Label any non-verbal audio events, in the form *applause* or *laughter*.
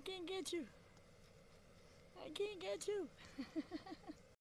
I can't get you. I can't get you. *laughs*